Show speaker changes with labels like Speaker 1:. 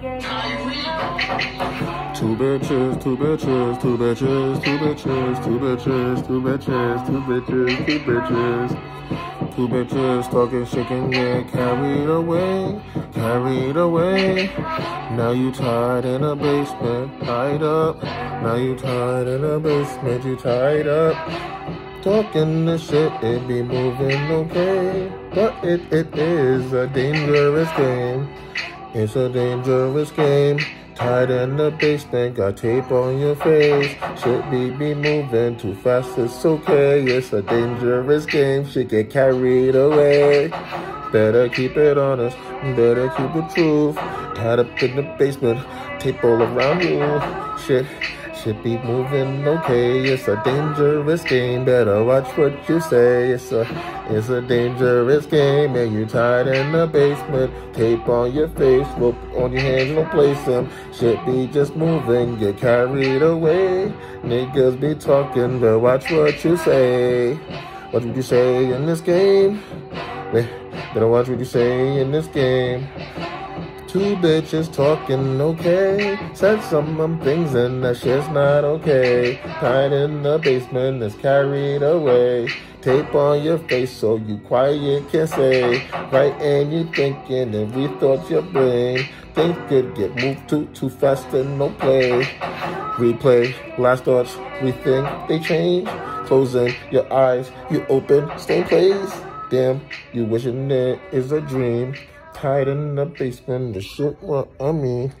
Speaker 1: Two bitches, two bitches, two bitches, two bitches, two bitches, two bitches, two bitches, two bitches. Two bitches talking shit can get carried away, carried away. Now you tied in a basement, tied up. Now you tied in a basement, you tied up. Talking the shit, it be moving okay. But it, it is a dangerous game. It's a dangerous game. Tied in the basement, got tape on your face. Should be be moving too fast, it's okay. It's a dangerous game, should get carried away. Better keep it honest, better keep the truth. Tied up in the basement, tape all around you. Shit. Should be moving okay. It's a dangerous game. Better watch what you say. It's a it's a dangerous game. And you tied in the basement. Tape on your face. Rope on your hands. Don't place them. Should be just moving. Get carried away. Niggas be talking. But watch what you say. What would you say in this game? Better watch what you say in this game. Two bitches talking okay. Said some things and that shit's not okay. Tied in the basement is carried away. Tape on your face so you quiet can say. Right and you thinking every thought your brain. Things could get moved too too fast and no play. Replay, last thoughts, rethink, they change. Closing your eyes, you open, stay plays. Damn, you wishing it is a dream tied in the basement. The shit what I mean.